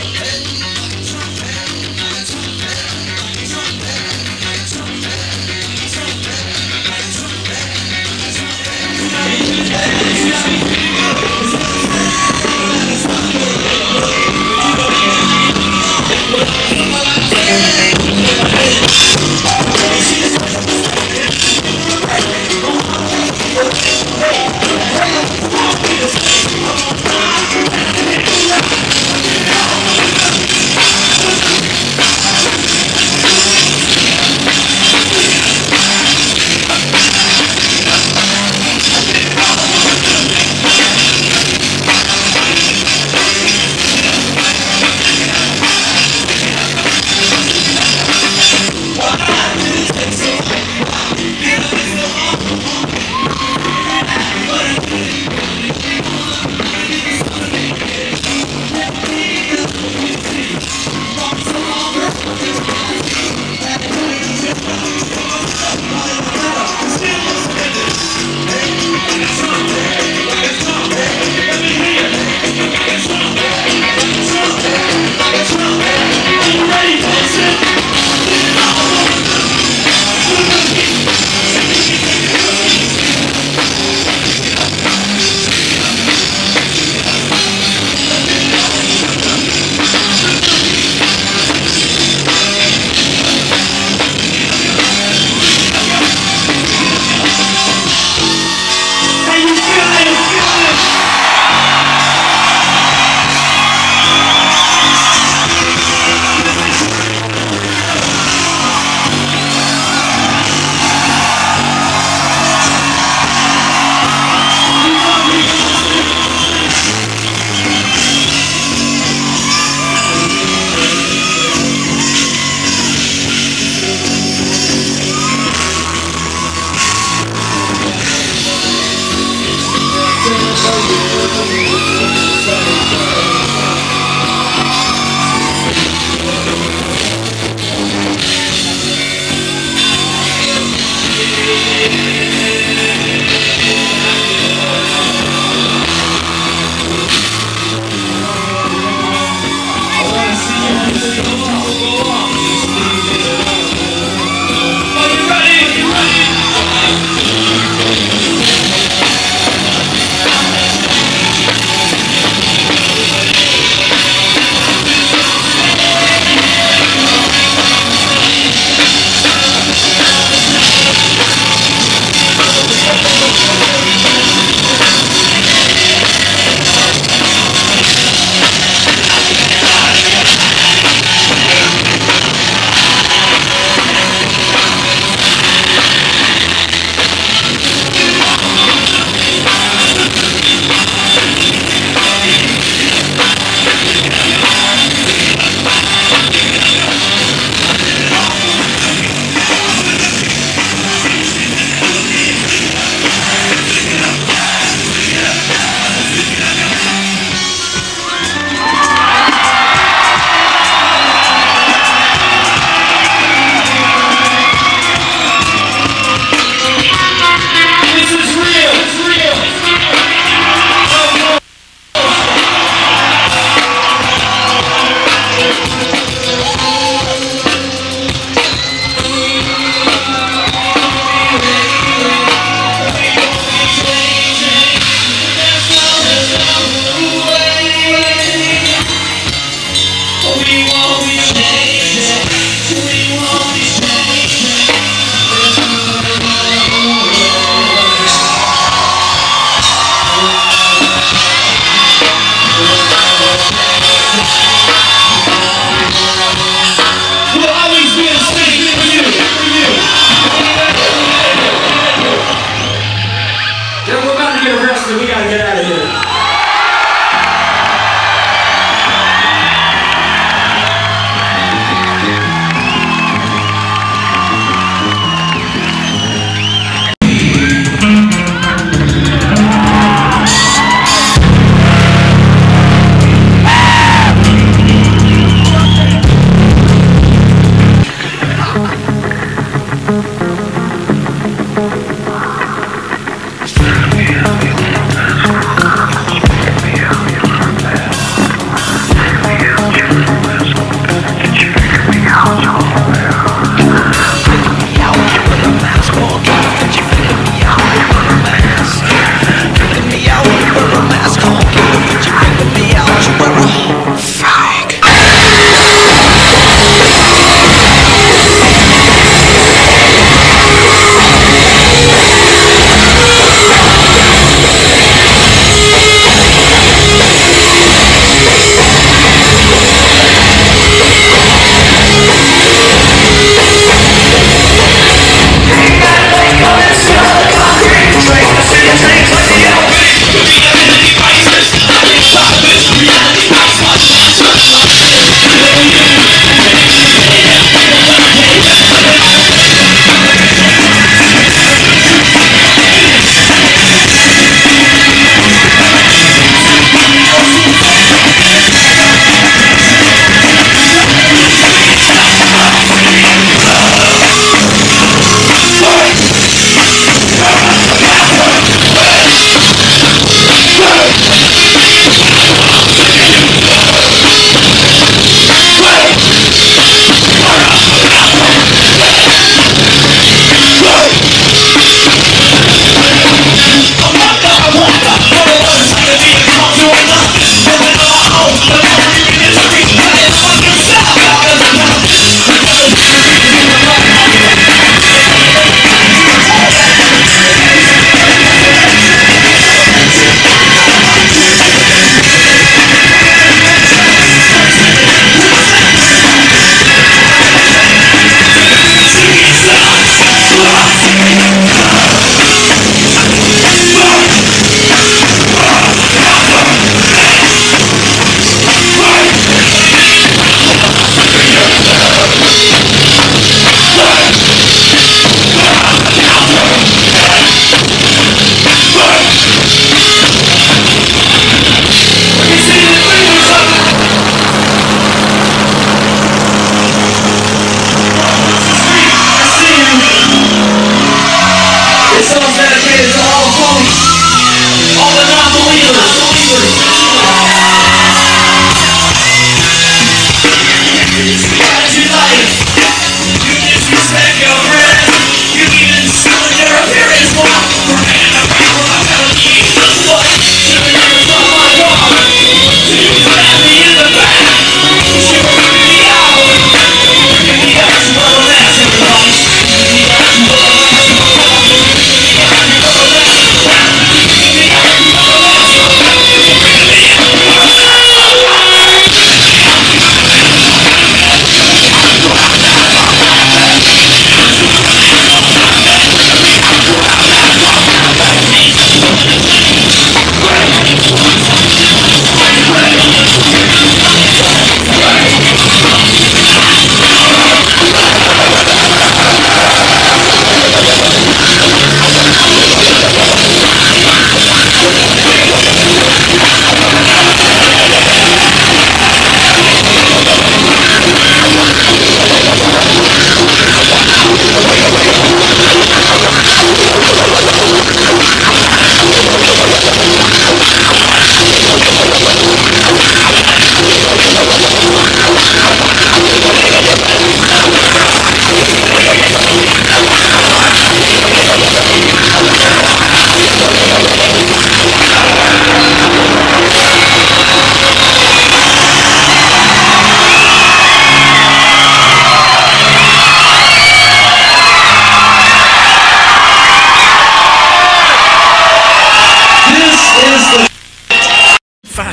Hey.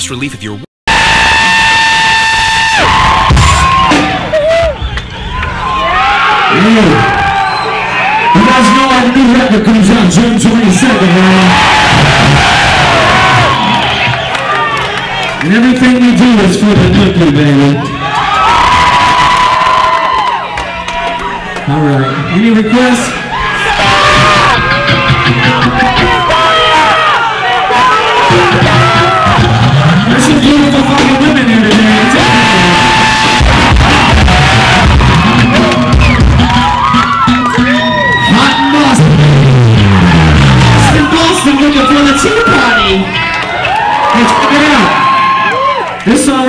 Fast relief if you're Hey. You guys know our new record comes out June 22nd, man. And everything we do is for the nookie, baby. Alright, any requests?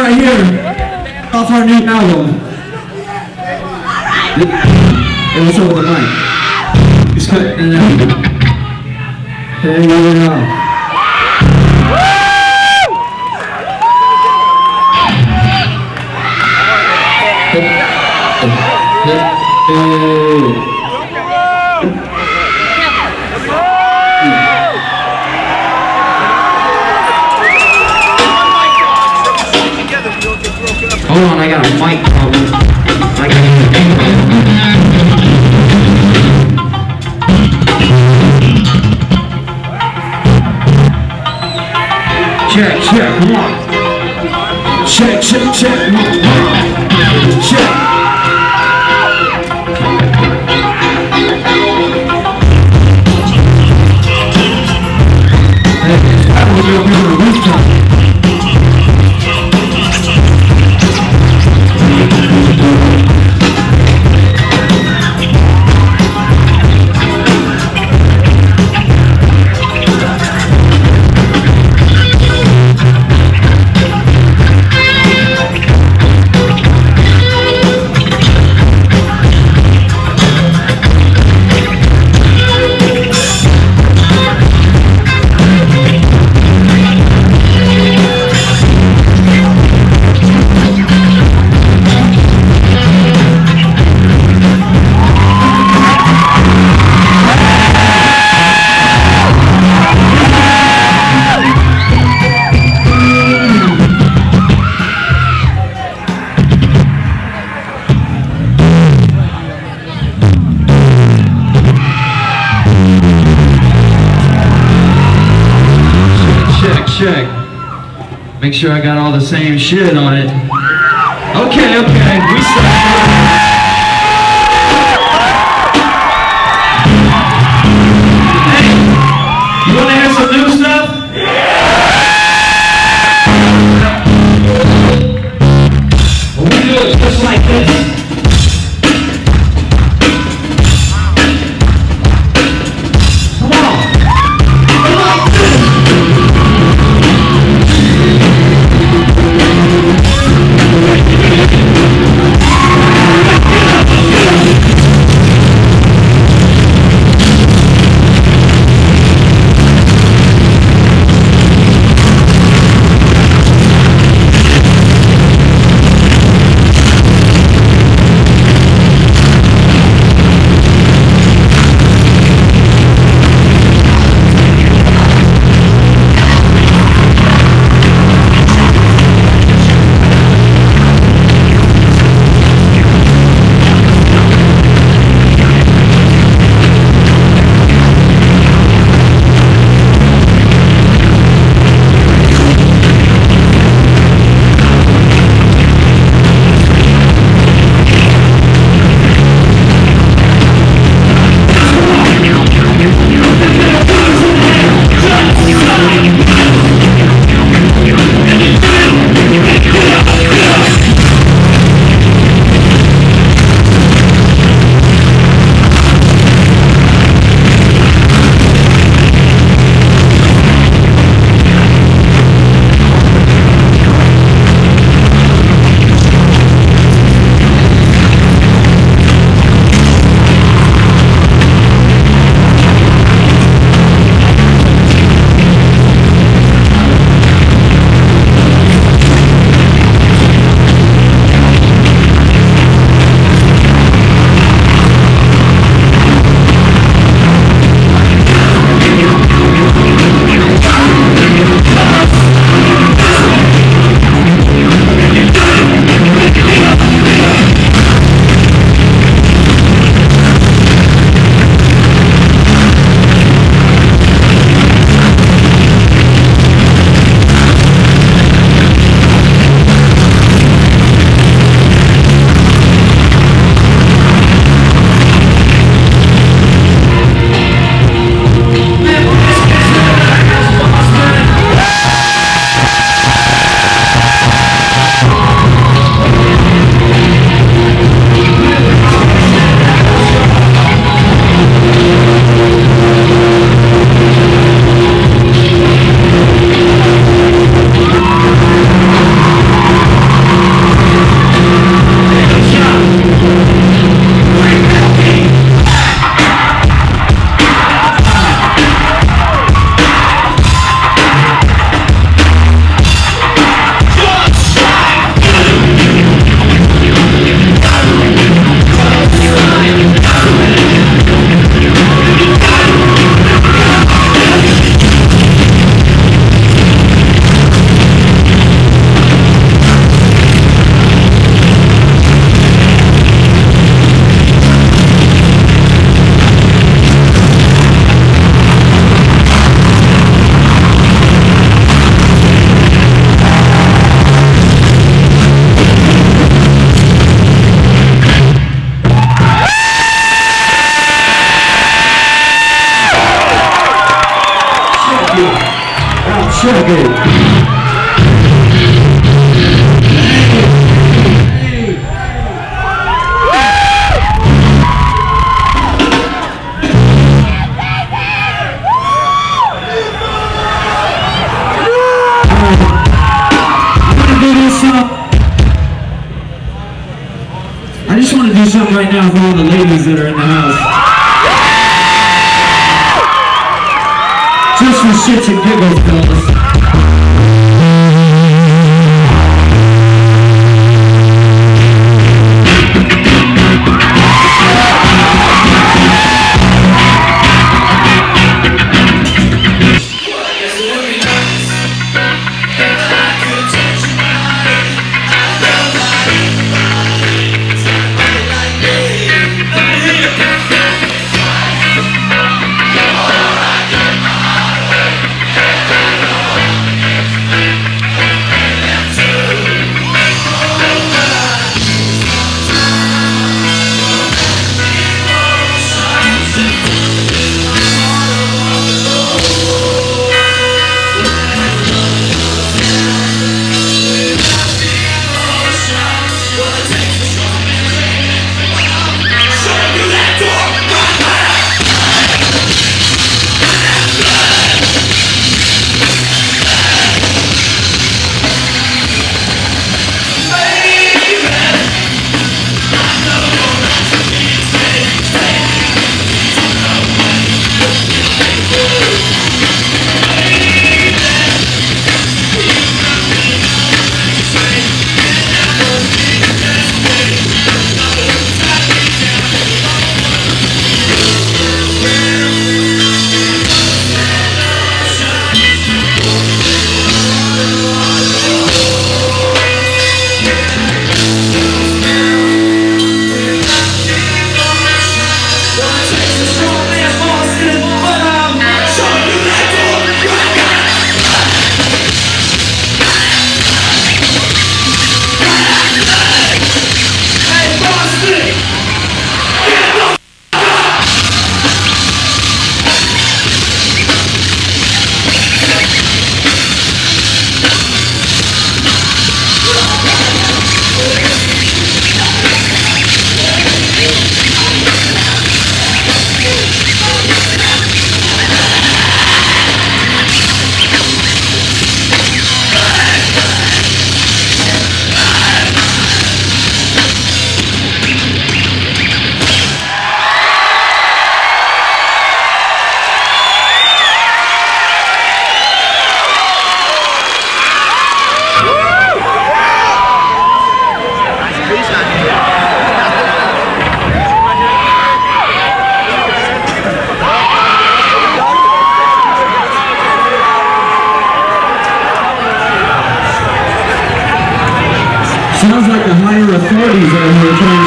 Right here, off our new album. It was over the mic. Just cut it out. Hey, here we go. Hey. Hold on, I got a mic problem. I got Check, check, come on. Check, check, check, come on. Check. The I just want to do something right now for all the ladies that are in the house. Just for shits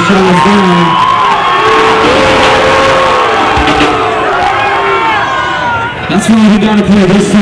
to shut. That's why we gotta play this song